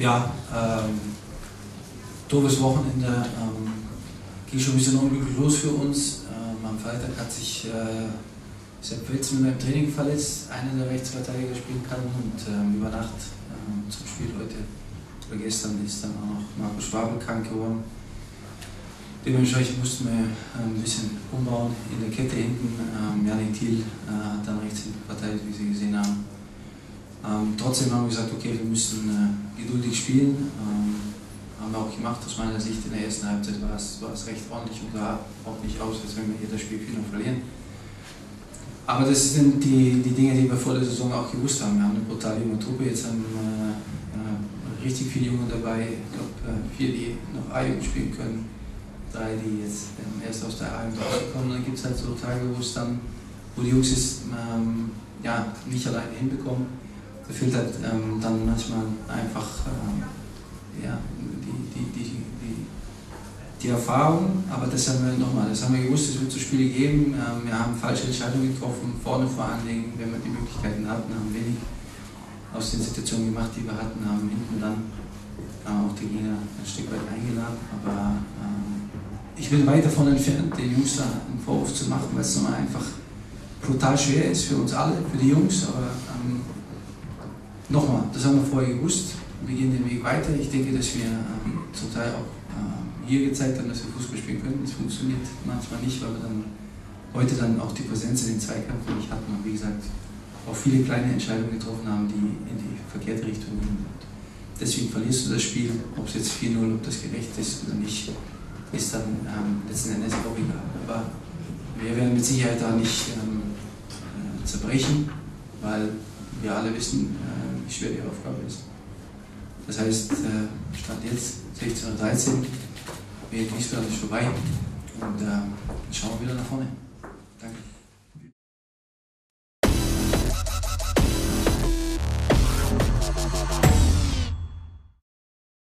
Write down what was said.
Ja, ähm, doofes Wochenende. Ähm, ging schon ein bisschen unglücklich los für uns. Ähm, am Freitag hat sich äh, Sepp mit meinem Training verletzt, einer der Rechtsverteidiger spielen kann und ähm, über Nacht ähm, zum Spiel heute oder gestern ist dann auch noch Markus Schwabel krank geworden. Dementsprechend mussten wir ähm, ein bisschen umbauen in der Kette hinten. Ähm, Janik Thiel äh, hat dann rechts verteidigt, wie Sie gesehen haben. Ähm, trotzdem haben wir gesagt, okay, wir müssen äh, geduldig spielen. Ähm, haben wir auch gemacht aus meiner Sicht. In der ersten Halbzeit war es, war es recht ordentlich und sah auch nicht aus, als wenn wir hier das Spiel 4 verlieren. Aber das sind die, die Dinge, die wir vor der Saison auch gewusst haben. Wir haben eine brutal junge Truppe, jetzt haben wir äh, richtig viele Junge dabei. Ich glaube, äh, vier, die noch A-Jugend spielen können, drei, die jetzt ähm, erst aus der A-Jugend rausgekommen. Dann gibt es halt so Tage, wo es dann, wo die Jungs es ähm, ja, nicht alleine hinbekommen. Da fehlt halt ähm, dann manchmal einfach ähm, ja, die, die, die, die, die Erfahrung, aber das haben wir nochmal, das haben wir gewusst, es wird zu Spiele geben. Ähm, wir haben falsche Entscheidungen getroffen, vorne vor allen Dingen, wenn wir die Möglichkeiten hatten, haben wenig aus den Situationen gemacht, die wir hatten, haben hinten dann äh, auch die Gegner ein Stück weit eingeladen. Aber ähm, ich bin weit davon entfernt, den Jungs da einen Vorwurf zu machen, weil es nochmal einfach brutal schwer ist für uns alle, für die Jungs. Aber nochmal, das haben wir vorher gewusst wir gehen den Weg weiter. Ich denke, dass wir ähm, zum Teil auch äh, hier gezeigt haben, dass wir Fußball spielen können. Es funktioniert manchmal nicht, weil wir dann heute dann auch die Präsenz in den Zweikampf nicht hatten und wie gesagt auch viele kleine Entscheidungen getroffen haben, die in die verkehrte Richtung gehen. Deswegen verlierst du das Spiel, ob es jetzt 4-0, ob das gerecht ist oder nicht, ist dann ähm, letzten Endes auch egal. Aber wir werden mit Sicherheit da nicht ähm, äh, zerbrechen, weil wir alle wissen, äh, wie schwer die Aufgabe ist. Das heißt, äh, Stand jetzt 16.13 Uhr, wir Wiesbaden ist vorbei und äh, schauen wir wieder nach vorne.